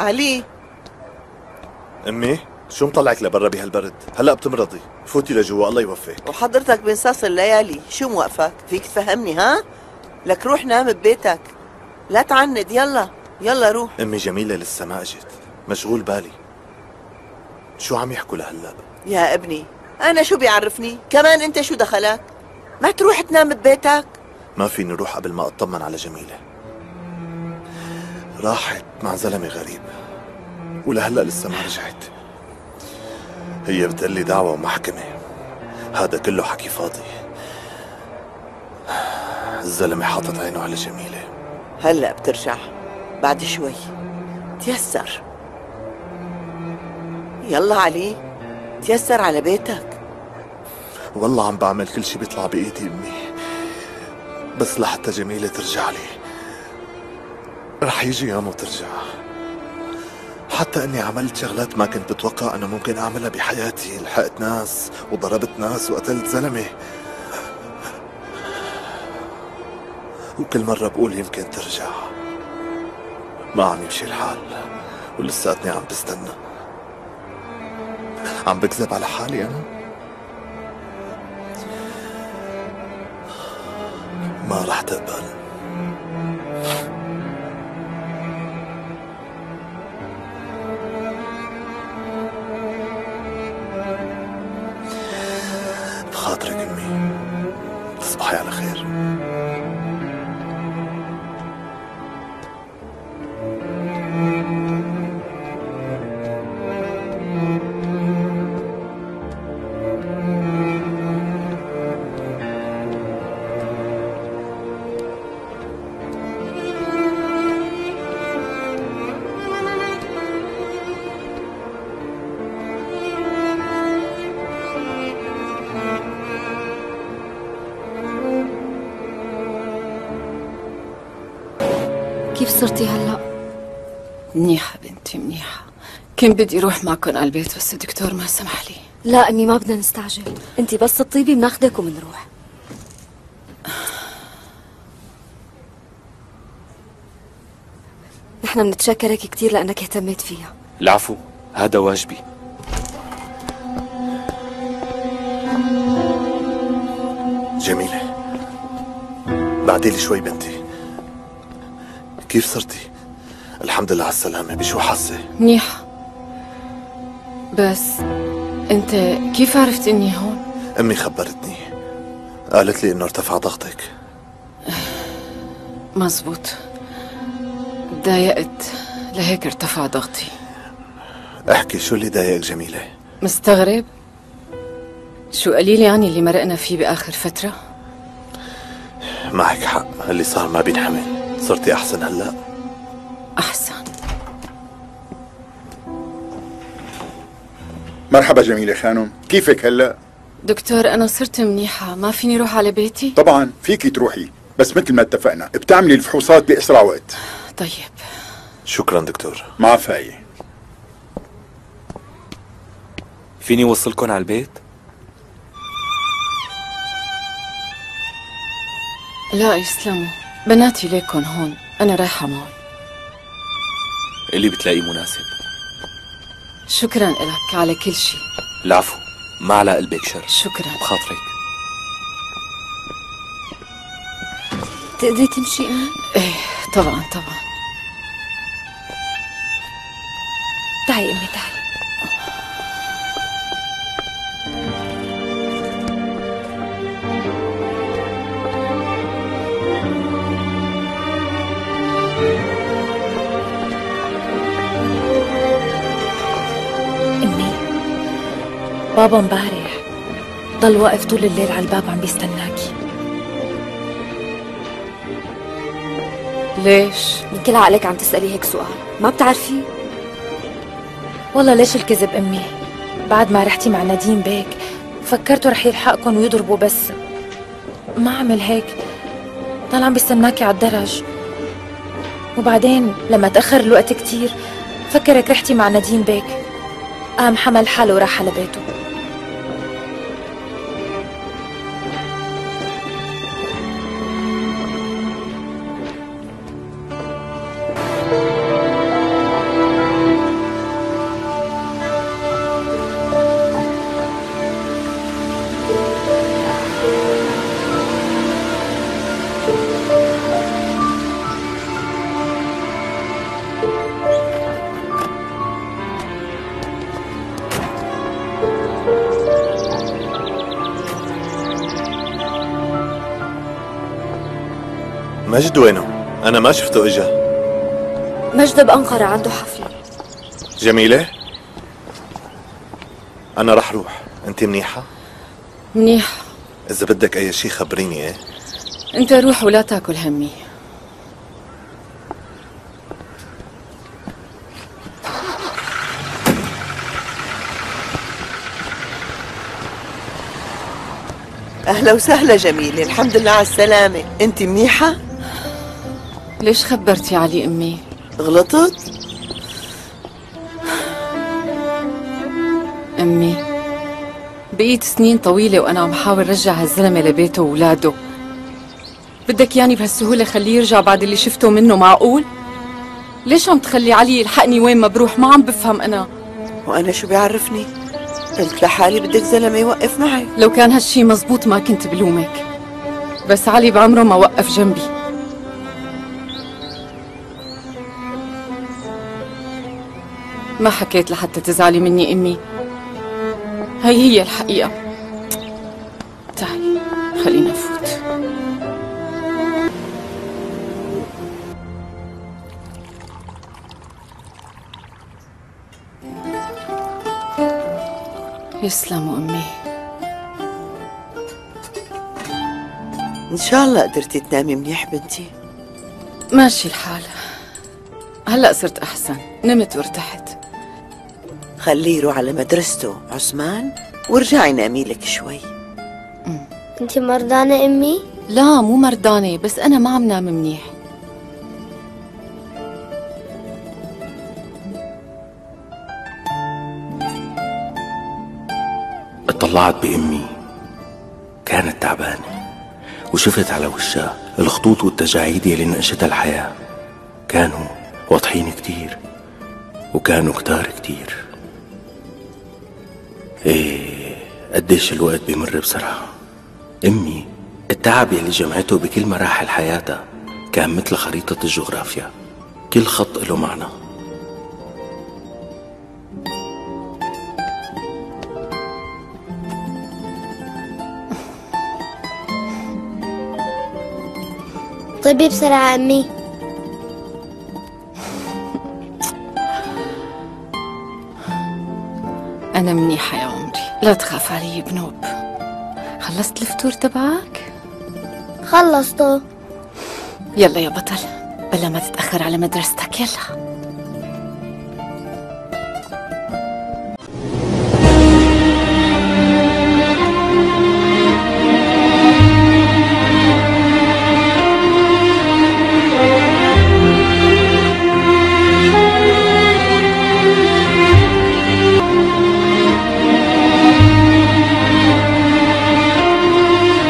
علي. أمي شو مطلعك لبرا بهالبرد؟ هلا بتمرضي. فوتي لجوا الله يوفقك وحضرتك بنصاص الليالي. شو موقفك؟ فيك تفهمني ها؟ لك روح نام ببيتك. لا تعند يلا يلا روح. أمي جميلة لسه ما اجت. مشغول بالي. شو عم يحكوا لهلا يا ابني أنا شو بيعرفني؟ كمان أنت شو دخلك؟ ما تروح تنام ببيتك؟ ما فيني أروح قبل ما أطمن على جميلة. راحت مع زلمة غريب. ولهلا لسه ما رجعت. هي بتقلي دعوة ومحكمة. هذا كله حكي فاضي. الزلمة حاطط عينه على جميلة. هلا بترجع. بعد شوي. تيسر. يلا علي. تيسر على بيتك. والله عم بعمل كل شي بيطلع بإيدي أمي. بس لحتى جميلة ترجع لي. رح يجي يوم وترجع. حتى إني عملت شغلات ما كنت بتوقع إنه ممكن أعملها بحياتي. لحقت ناس وضربت ناس وقتلت زلمة. وكل مرة بقول يمكن ترجع. ما عم يمشي الحال ولساتني عم بستنى. عم بكذب على حالي أنا؟ ما رح تقبل. بخاطرك أمي. تصبحي على خير. كيف صرتي هلا؟ منيحة بنتي منيحة. كان بدي أروح معكم على البيت بس الدكتور ما سمح لي. لا امي ما بدنا نستعجل. انت بس تطيبي بناخدك وبنروح. نحن بنتشكرك كثير لأنك اهتميت فيها العفو هذا واجبي. جميلة. بعدي لي شوي بنتي. كيف صرتي؟ الحمد لله على السلامة بشو حاسة؟ منيحة بس انت كيف عرفت اني هون؟ أمي خبرتني قالت لي إنه ارتفع ضغطك مزبوط تضايقت لهيك ارتفع ضغطي احكي شو اللي ضايقك جميلة؟ مستغرب؟ شو قليل يعني اللي مرقنا فيه بآخر فترة؟ معك حق اللي صار ما بينحمل صرتي أحسن هلأ؟ أحسن. مرحبا جميلة خانم. كيفك هلأ؟ دكتور أنا صرت منيحة. ما فيني روح على بيتي؟ طبعا فيكي تروحي. بس مثل ما اتفقنا بتعملي الفحوصات بأسرع وقت. طيب. شكرا دكتور. مع فاية. فيني وصلكم على البيت؟ لا يسلموا. بناتي ليكن هون. أنا رايحة معهم. اللي بتلاقيه مناسب. شكرا لك على كل شيء. العفو ما على قلبك شر. شكرا. بخاطرك. تقدري تمشي؟ إيه طبعا طبعا. تعي أمي تعي. بابا امبارح ضل واقف طول الليل على الباب عم بيستناكي. ليش؟ من كل عقلك عم تسألي هيك سؤال. ما بتعرفي؟ والله ليش الكذب أمي؟ بعد ما رحتي مع نديم بيك فكرته رح يلحقكم ويضربوا بس. ما عمل هيك. ضل عم بيستناكي على الدرج. وبعدين لما تأخر الوقت كتير فكرك رحتي مع نديم بيك. قام حمل حاله وراح على بيته. مجد وينه؟ أنا ما شفته إجا مجد بأنقرة عنده حفلة جميلة؟ أنا رح روح أنت منيحة؟ منيح إذا بدك أي شي خبريني إيه؟ أنت روح ولا تاكل همي أهلا وسهلا جميلة الحمد لله على السلامة أنت منيحة؟ ليش خبرتي علي أمي؟ غلطت؟ أمي بقيت سنين طويلة وأنا عم حاول رجع هالزلمة لبيته وولاده. بدك ياني بهالسهولة خليه يرجع بعد اللي شفته منه معقول؟ ليش عم تخلي علي يلحقني وين ما بروح؟ ما عم بفهم أنا. وأنا شو بيعرفني؟ قلت لحالي بدك زلمة يوقف معي. لو كان هالشي مزبوط ما كنت بلومك. بس علي بعمره ما وقف جنبي. ما حكيت لحتى تزعلي مني امي هي هي الحقيقة. تعالي خلينا نفوت. يسلموا أمي. إن شاء الله قدرتي تنامي منيح بنتي. ماشي الحال. هلا صرت أحسن. نمت وارتحت. خليه يروح على مدرسته. عثمان وارجعي نامي لك شوي. انت مرضانة أمي؟ لا مو مردانة بس أنا ما عم نام منيح. اطلعت بأمي. كانت تعبانة وشفت على وشها الخطوط والتجاعيد يلي نقشتها الحياة. كانوا واضحين كتير وكانوا كتار كتير. إيه قديش الوقت بيمر بسرعة؟ أمي التعب يلي جمعته بكل مراحل حياتها كان مثل خريطة الجغرافيا. كل خط له معنى. طيبي بسرعة أمي. أنا منيحة يا لا تخاف علي بنوب. خلصت الفطور تبعك؟ خلصته. يلا يا بطل بلا ما تتأخر على مدرستك يلا.